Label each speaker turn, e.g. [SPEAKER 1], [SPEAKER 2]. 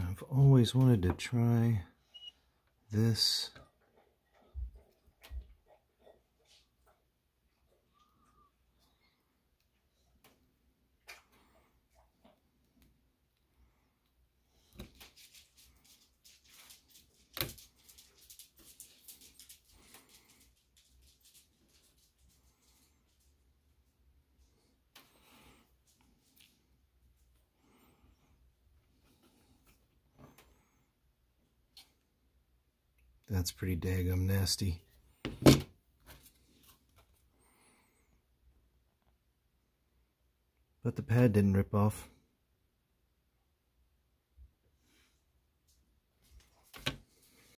[SPEAKER 1] I've always wanted to try this. That's pretty daggum nasty. But the pad didn't rip off.